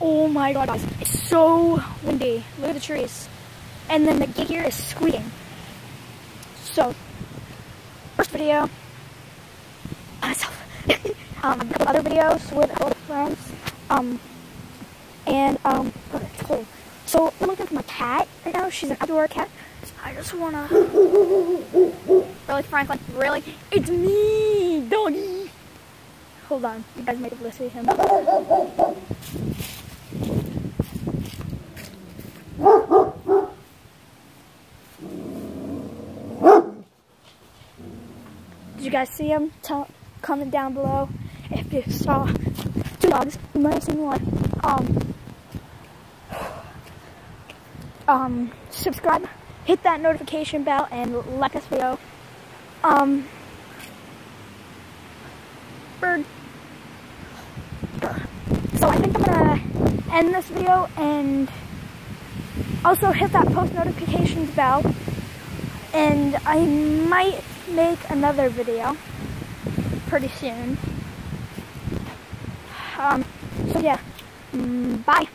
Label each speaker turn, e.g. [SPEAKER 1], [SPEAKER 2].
[SPEAKER 1] Oh my god, guys. It's so windy. Look at the trees. And then the gate here is squeaking. So, first video, myself. um, a couple other videos with of friends. Um, and, um, it's cold. So, I'm looking for my cat right now. She's an outdoor cat. I just wanna. Really, Franklin? Really? It's me, doggy! Hold on. You guys might be able to him. Did you guys see them? Tell, comment down below if you saw two dogs. You might have seen one. Um, um, subscribe, hit that notification bell, and like this video. Um, bird. So I think I'm gonna end this video and also hit that post notifications bell. And I might make another video pretty soon. Um, so yeah, mm, bye.